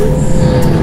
Deus.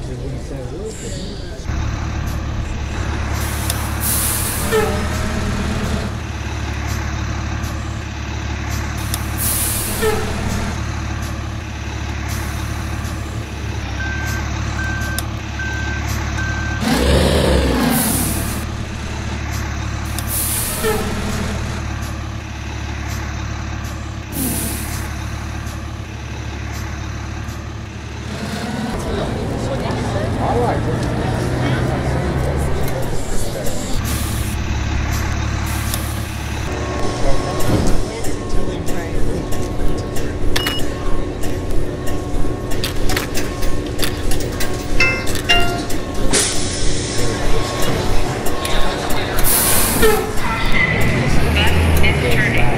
The manager wouldn't turning.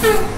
Boop.